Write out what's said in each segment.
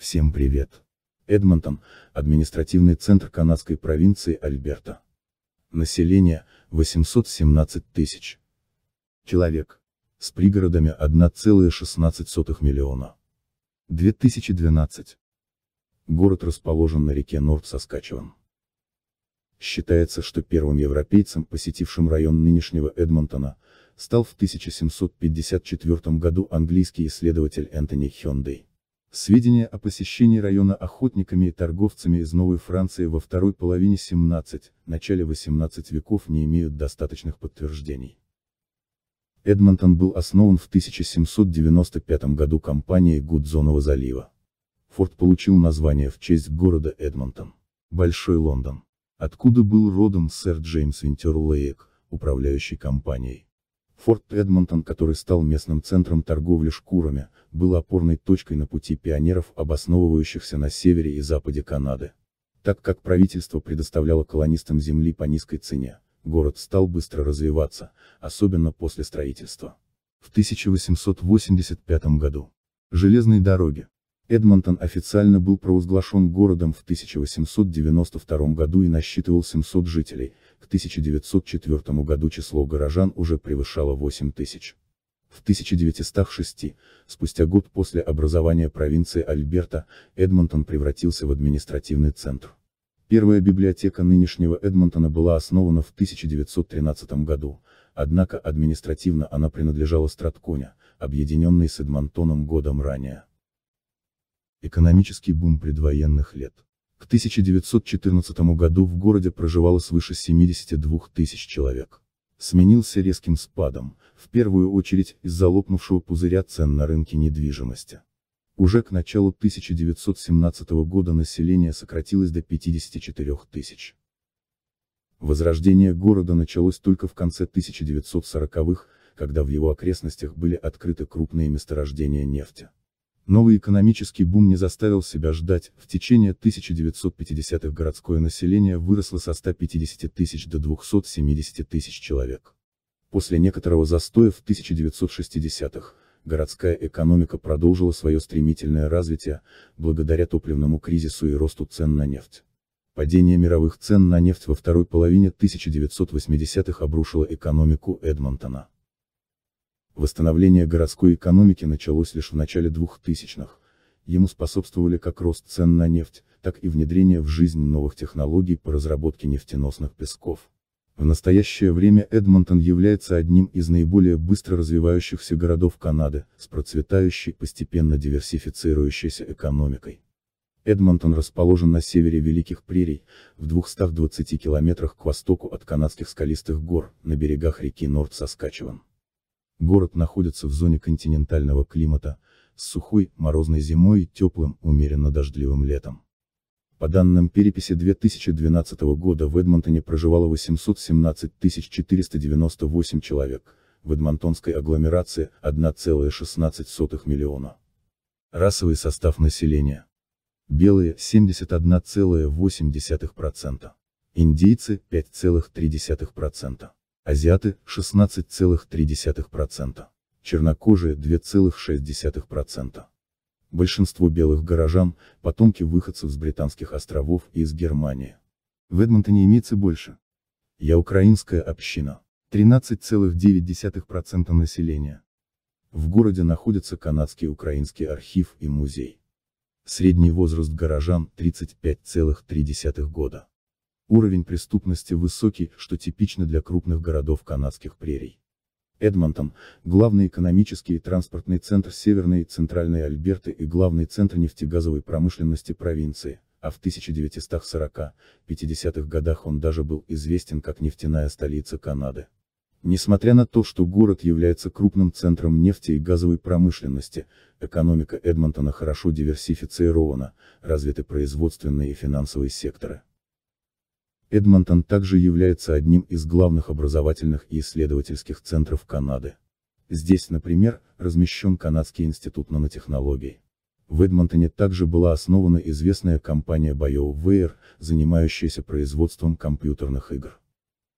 Всем привет! Эдмонтон – административный центр канадской провинции Альберта. Население – 817 тысяч человек. С пригородами 1,16 миллиона. 2012. Город расположен на реке Норд-Саскачеван. Считается, что первым европейцем, посетившим район нынешнего Эдмонтона, стал в 1754 году английский исследователь Энтони Хёндей. Сведения о посещении района охотниками и торговцами из Новой Франции во второй половине 17, начале 18 веков не имеют достаточных подтверждений. Эдмонтон был основан в 1795 году компанией Гудзонова залива. Форт получил название в честь города Эдмонтон, Большой Лондон, откуда был родом сэр Джеймс Винтер Лейк, управляющий компанией. Форт Эдмонтон, который стал местным центром торговли шкурами, был опорной точкой на пути пионеров, обосновывающихся на севере и западе Канады. Так как правительство предоставляло колонистам земли по низкой цене, город стал быстро развиваться, особенно после строительства. В 1885 году. Железные дороги. Эдмонтон официально был провозглашен городом в 1892 году и насчитывал 700 жителей, к 1904 году число горожан уже превышало 8 тысяч. В 1906, спустя год после образования провинции Альберта, Эдмонтон превратился в административный центр. Первая библиотека нынешнего Эдмонтона была основана в 1913 году, однако административно она принадлежала Стратконе, объединенной с Эдмонтоном годом ранее. Экономический бум предвоенных лет. К 1914 году в городе проживало свыше 72 тысяч человек. Сменился резким спадом, в первую очередь из-за лопнувшего пузыря цен на рынке недвижимости. Уже к началу 1917 года население сократилось до 54 тысяч. Возрождение города началось только в конце 1940-х, когда в его окрестностях были открыты крупные месторождения нефти. Новый экономический бум не заставил себя ждать, в течение 1950-х городское население выросло со 150 тысяч до 270 тысяч человек. После некоторого застоя в 1960-х, городская экономика продолжила свое стремительное развитие, благодаря топливному кризису и росту цен на нефть. Падение мировых цен на нефть во второй половине 1980-х обрушило экономику Эдмонтона. Восстановление городской экономики началось лишь в начале 2000-х. Ему способствовали как рост цен на нефть, так и внедрение в жизнь новых технологий по разработке нефтеносных песков. В настоящее время Эдмонтон является одним из наиболее быстро развивающихся городов Канады, с процветающей, постепенно диверсифицирующейся экономикой. Эдмонтон расположен на севере Великих Прерий, в 220 километрах к востоку от канадских скалистых гор, на берегах реки Норд-Саскачеван. Город находится в зоне континентального климата, с сухой, морозной зимой и теплым, умеренно дождливым летом. По данным переписи 2012 года в Эдмонтоне проживало 817 498 человек, в Эдмонтонской агломерации 1,16 миллиона. Расовый состав населения. Белые 71,8%. Индейцы 5,3%. Азиаты – 16,3%. Чернокожие – 2,6%. Большинство белых горожан – потомки выходцев с британских островов и из Германии. В Эдмонтоне имеется больше. Я украинская община. 13,9% населения. В городе находится канадский украинский архив и музей. Средний возраст горожан – 35,3 года. Уровень преступности высокий, что типично для крупных городов канадских прерий. Эдмонтон – главный экономический и транспортный центр Северной и Центральной Альберты и главный центр нефтегазовой промышленности провинции, а в 1940-50-х годах он даже был известен как нефтяная столица Канады. Несмотря на то, что город является крупным центром нефти и газовой промышленности, экономика Эдмонтона хорошо диверсифицирована, развиты производственные и финансовые секторы. Эдмонтон также является одним из главных образовательных и исследовательских центров Канады. Здесь, например, размещен Канадский институт нанотехнологий. В Эдмонтоне также была основана известная компания BioWare, занимающаяся производством компьютерных игр.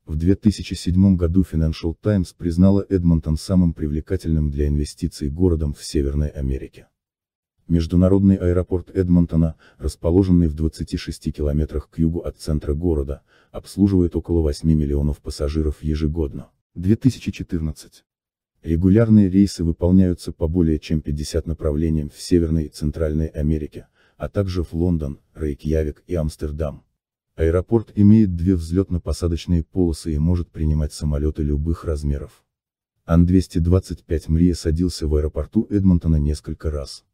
В 2007 году Financial Times признала Эдмонтон самым привлекательным для инвестиций городом в Северной Америке. Международный аэропорт Эдмонтона, расположенный в 26 километрах к югу от центра города, обслуживает около 8 миллионов пассажиров ежегодно. 2014. Регулярные рейсы выполняются по более чем 50 направлениям в Северной и Центральной Америке, а также в Лондон, Рейкьявик и Амстердам. Аэропорт имеет две взлетно-посадочные полосы и может принимать самолеты любых размеров. Ан-225 Мрия садился в аэропорту Эдмонтона несколько раз.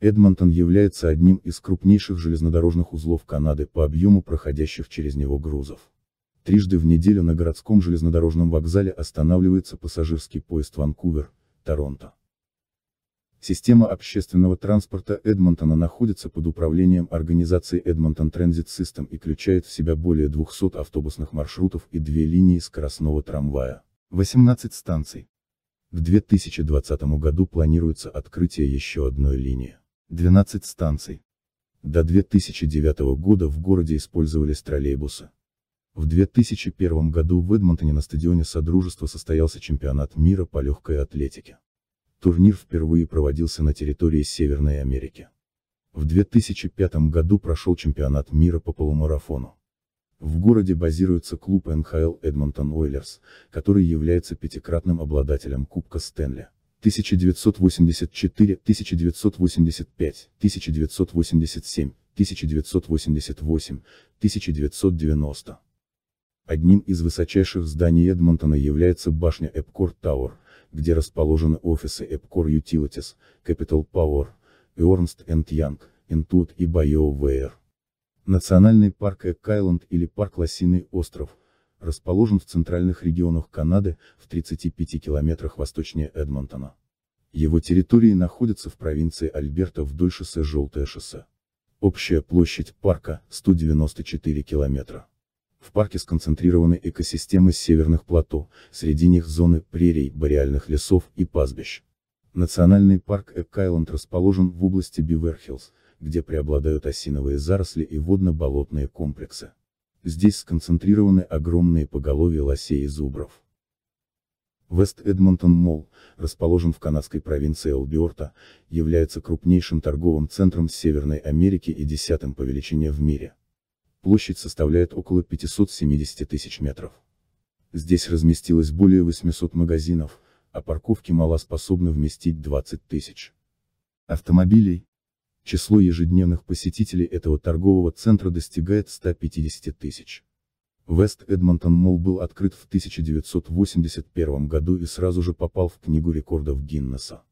Эдмонтон является одним из крупнейших железнодорожных узлов Канады по объему проходящих через него грузов. Трижды в неделю на городском железнодорожном вокзале останавливается пассажирский поезд Ванкувер, Торонто. Система общественного транспорта Эдмонтона находится под управлением организации Edmonton Transit System и включает в себя более 200 автобусных маршрутов и две линии скоростного трамвая. 18 станций. В 2020 году планируется открытие еще одной линии. 12 станций. До 2009 года в городе использовались троллейбусы. В 2001 году в Эдмонтоне на стадионе Содружества состоялся чемпионат мира по легкой атлетике. Турнир впервые проводился на территории Северной Америки. В 2005 году прошел чемпионат мира по полумарафону. В городе базируется клуб НХЛ Эдмонтон Ойлерс, который является пятикратным обладателем Кубка Стэнли. 1984, 1985, 1987, 1988, 1990. Одним из высочайших зданий Эдмонтона является башня Epcor Tower, где расположены офисы Epcor Utilities, Capital Power, Ernst Young, Intuit и BioWare. Национальный парк Эк-Айленд или парк Лосиный остров, расположен в центральных регионах Канады, в 35 километрах восточнее Эдмонтона. Его территории находятся в провинции Альберта вдоль шоссе Желтое шоссе. Общая площадь парка – 194 километра. В парке сконцентрированы экосистемы северных плато, среди них зоны прерий, бореальных лесов и пастбищ. Национальный парк Эк-Айленд расположен в области Биверхиллз, где преобладают осиновые заросли и водно-болотные комплексы. Здесь сконцентрированы огромные поголовья лосей и зубров. Вест Эдмонтон Молл, расположен в канадской провинции Албиорта, является крупнейшим торговым центром Северной Америки и десятым по величине в мире. Площадь составляет около 570 тысяч метров. Здесь разместилось более 800 магазинов, а парковки молла способны вместить 20 тысяч автомобилей. Число ежедневных посетителей этого торгового центра достигает 150 тысяч. Вест Эдмонтон Молл был открыт в 1981 году и сразу же попал в Книгу рекордов Гиннесса.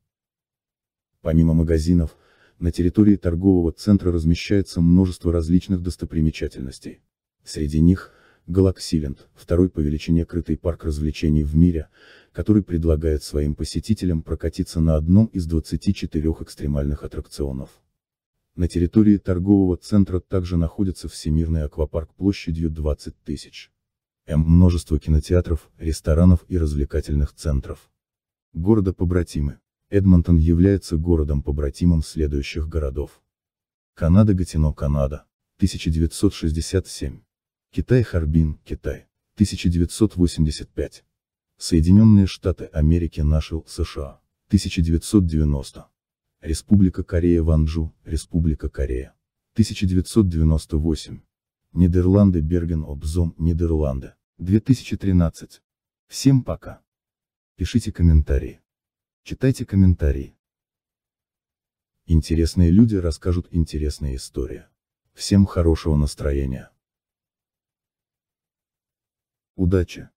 Помимо магазинов, на территории торгового центра размещается множество различных достопримечательностей. Среди них, Галаксиленд, второй по величине крытый парк развлечений в мире, который предлагает своим посетителям прокатиться на одном из 24 экстремальных аттракционов. На территории торгового центра также находится Всемирный аквапарк площадью 20 тысяч. М. Множество кинотеатров, ресторанов и развлекательных центров. Города-побратимы. Эдмонтон является городом-побратимом следующих городов. Канада Гатино, Канада. 1967. Китай Харбин, Китай. 1985. Соединенные Штаты Америки Нашил, США. 1990. Республика Корея Ванджу, Республика Корея. 1998. Нидерланды Берген Обзом, Нидерланды. 2013. Всем пока. Пишите комментарии. Читайте комментарии. Интересные люди расскажут интересные истории. Всем хорошего настроения. Удачи!